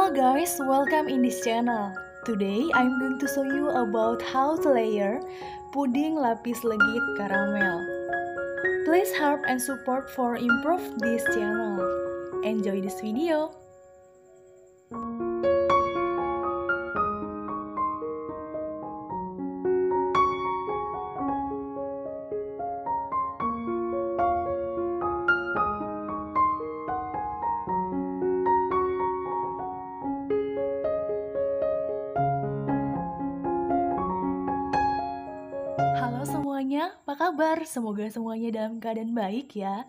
Hello guys, welcome in this channel. Today I'm going to show you about how to layer puding lapis legit caramel. Please help and support for improve this channel. Enjoy this video. Apa kabar? Semoga semuanya dalam keadaan baik ya.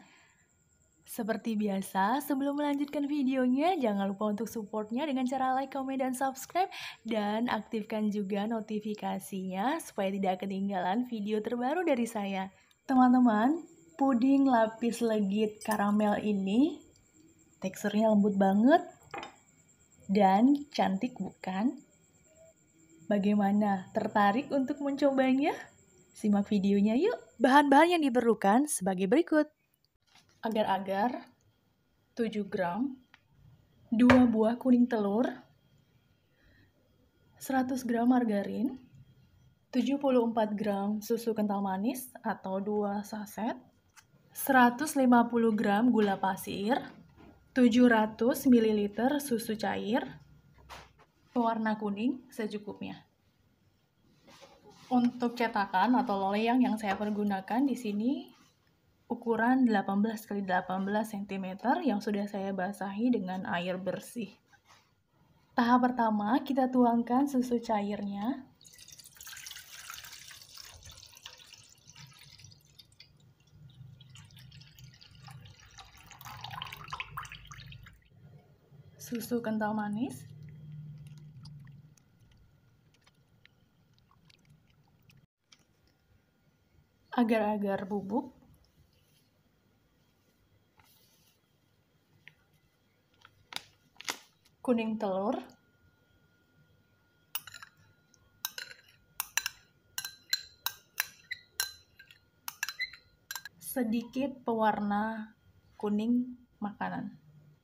Seperti biasa, sebelum melanjutkan videonya, jangan lupa untuk supportnya dengan cara like, komen, dan subscribe. Dan aktifkan juga notifikasinya supaya tidak ketinggalan video terbaru dari saya. Teman-teman, puding lapis legit karamel ini teksturnya lembut banget dan cantik bukan? Bagaimana? Tertarik untuk mencobanya? Simak videonya yuk. Bahan-bahan yang diperlukan sebagai berikut. Agar-agar 7 gram, 2 buah kuning telur, 100 gram margarin, 74 gram susu kental manis atau 2 saset, 150 gram gula pasir, 700 ml susu cair, pewarna kuning secukupnya. Untuk cetakan atau loyang yang saya pergunakan di sini ukuran 18 x 18 cm yang sudah saya basahi dengan air bersih. Tahap pertama, kita tuangkan susu cairnya. Susu kental manis. Agar-agar bubuk. Kuning telur. Sedikit pewarna kuning makanan.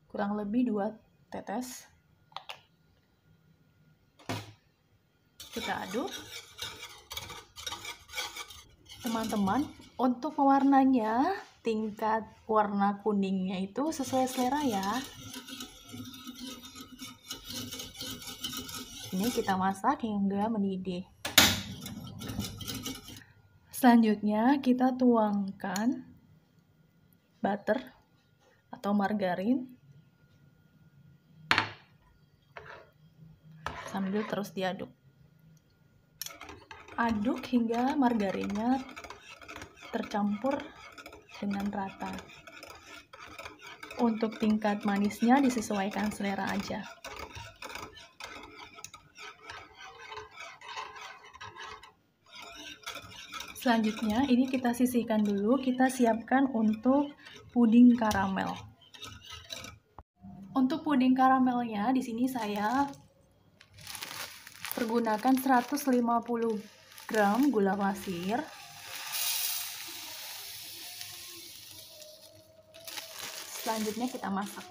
Kurang lebih 2 tetes. Kita aduk teman-teman untuk pewarnanya tingkat warna kuningnya itu sesuai selera ya. Ini kita masak hingga mendidih. Selanjutnya kita tuangkan butter atau margarin. Sambil terus diaduk aduk hingga margarinnya tercampur dengan rata. Untuk tingkat manisnya disesuaikan selera aja. Selanjutnya, ini kita sisihkan dulu, kita siapkan untuk puding karamel. Untuk puding karamelnya, di sini saya pergunakan 150 gram gula pasir. Selanjutnya kita masak.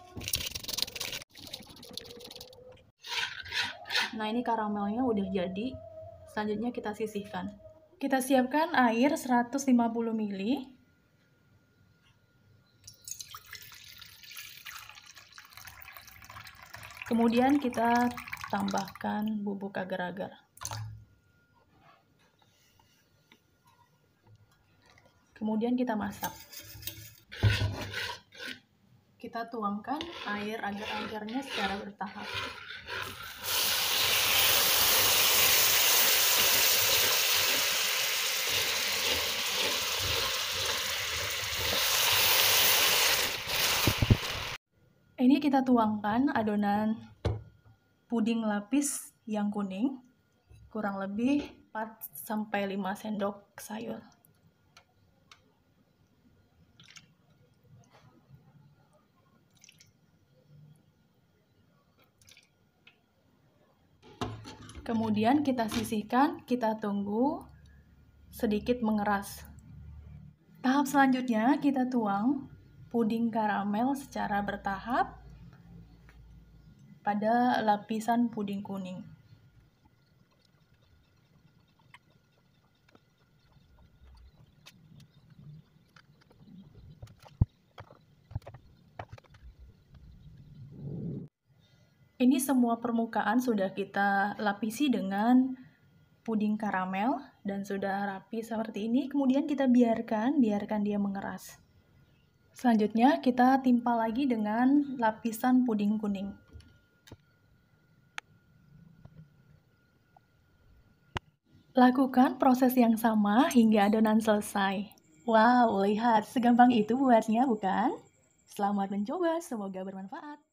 Nah ini karamelnya udah jadi. Selanjutnya kita sisihkan. Kita siapkan air 150 ml kemudian kita tambahkan bubuk agar-agar kemudian kita masak. Kita tuangkan air agar-agarnya secara bertahap. Ini kita tuangkan adonan puding lapis yang kuning kurang lebih 4 sampai 5 sendok sayur Kemudian kita sisihkan, kita tunggu sedikit mengeras. Tahap selanjutnya kita tuang puding karamel secara bertahap pada lapisan puding kuning. Ini semua permukaan sudah kita lapisi dengan puding karamel dan sudah rapi seperti ini. Kemudian kita biarkan, biarkan dia mengeras. Selanjutnya kita timpa lagi dengan lapisan puding kuning. Lakukan proses yang sama hingga adonan selesai. Wow, lihat segampang itu buatnya bukan? Selamat mencoba, semoga bermanfaat.